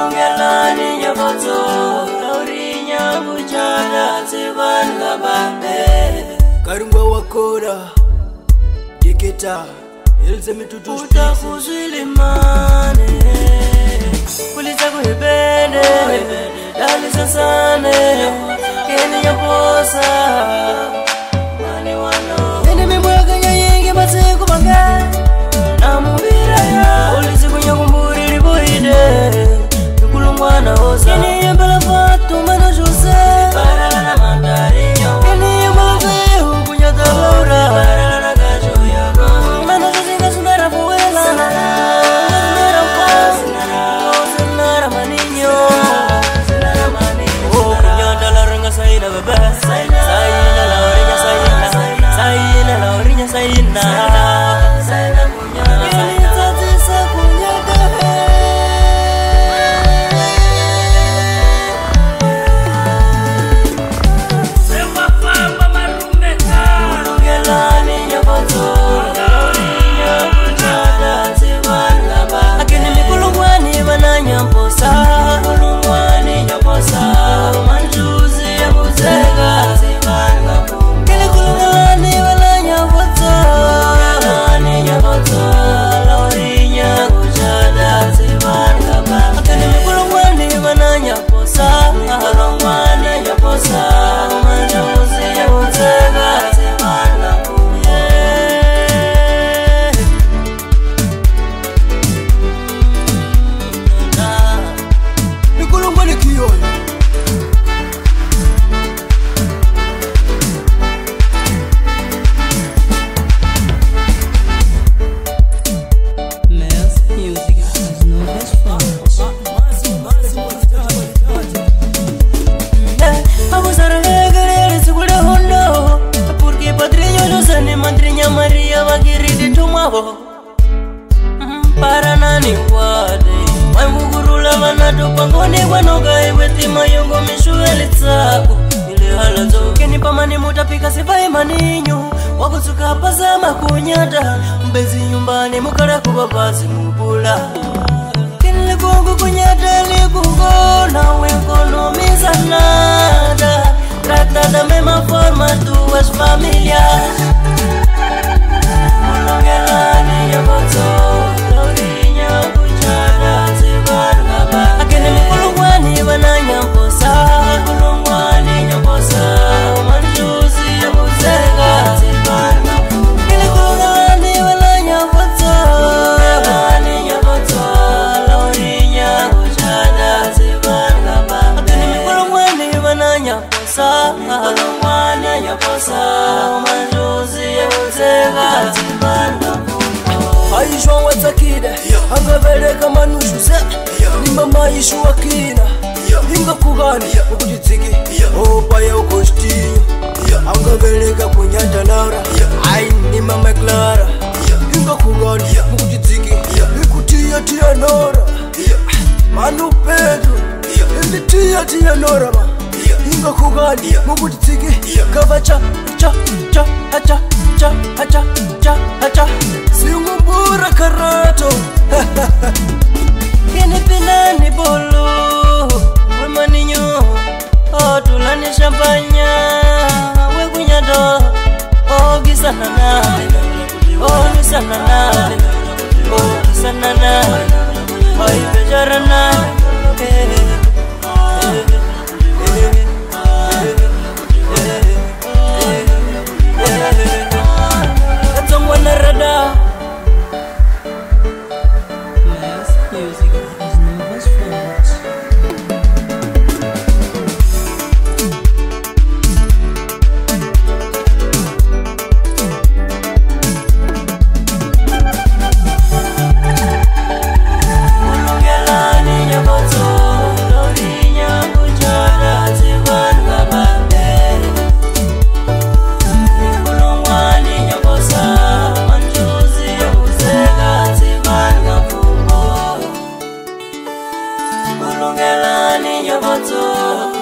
nungelani nyabotso tauri nyabujana sivanlabambe karungwa wakora diketa elzemitutuutakuzwilimane kulitakuhibene lalisasane keni nyabosa oh, What's ndani kwade maikukurula vanato pangonekwa noga iwe thima yongo mishuveli tsako ilihala dzokeni pamani mutapika sivaimaninyu wakutsuka pazama kunyata mbezi nyumbani mukhala kuva pasi mupula kinlikungu kunyata likungo kubereka manuze nimamaishu wakina inga kugani ukujitsiki opaya ukonstinyo angabereka kunyandanara ai nimamaklara inga kugani ukujitsiki ikutiya tiyanora manupedu inditiya tiyanora ma inga kugani mukujitsiki kavacha cha cha acha cha acha cha champanya wekunyado ogisanana oh, olusanana oh, ogisanana oh, waipejarana hey. Eh. Ungelani nyoboto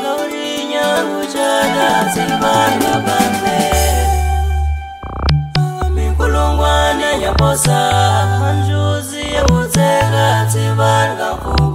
Lori nyarujana Silvana bande Minkulungwane nyobosa Manjuzi ya mutega Silvana kumbu